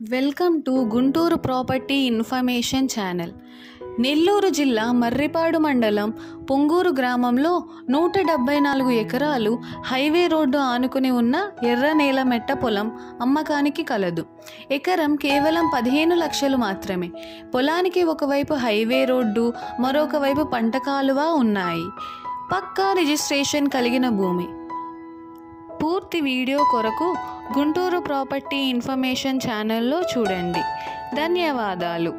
Welcome to Guntur property information channel. Nellore జిల్లా మర్రిపాడు మండలం పొంగూరు గ్రామంలో నూట డెబ్బై నాలుగు ఎకరాలు హైవే రోడ్డు ఆనుకుని ఉన్న ఎర్ర నేల మెట్ట పొలం అమ్మకానికి కలదు. ఎకరం కేవలం పదిహేను లక్షలు మాత్రమే. పొలానికి ఒకవైపు హైవే రోడ్డు మరొక వైపు పంట కాలువ ఉన్నాయి. పక్కా రిజిస్ట్రేషన్ కలిగిన భూమి. పూర్తి వీడియో కొరకు గుంటూరు ప్రాపర్టీ ఇన్ఫర్మేషన్ ఛానల్లో చూడండి. ధన్యవాదాలు.